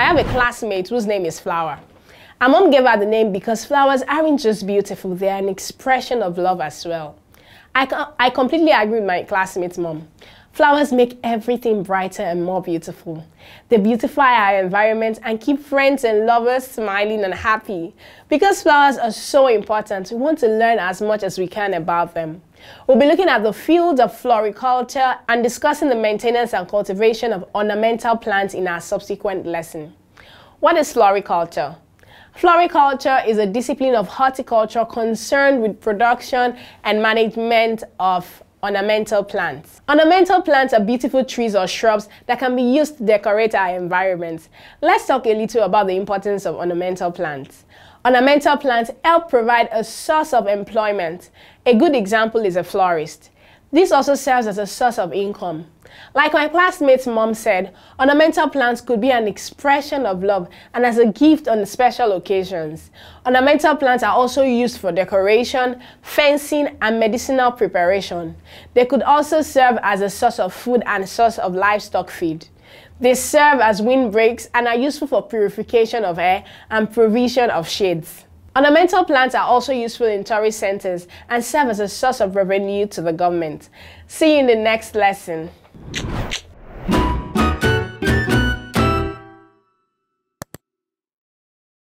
I have a classmate whose name is Flower. Our mom gave her the name because flowers aren't just beautiful, they are an expression of love as well. I, I completely agree with my classmate's mom. Flowers make everything brighter and more beautiful. They beautify our environment and keep friends and lovers smiling and happy. Because flowers are so important, we want to learn as much as we can about them. We'll be looking at the field of floriculture and discussing the maintenance and cultivation of ornamental plants in our subsequent lesson. What is floriculture? Floriculture is a discipline of horticulture concerned with production and management of ornamental plants. Ornamental plants are beautiful trees or shrubs that can be used to decorate our environments. Let's talk a little about the importance of ornamental plants. Ornamental plants help provide a source of employment. A good example is a florist. This also serves as a source of income. Like my classmate's mom said, ornamental plants could be an expression of love and as a gift on special occasions. Ornamental plants are also used for decoration, fencing, and medicinal preparation. They could also serve as a source of food and source of livestock feed. They serve as windbreaks and are useful for purification of air and provision of shades. Ornamental plants are also useful in tourist centers and serve as a source of revenue to the government. See you in the next lesson.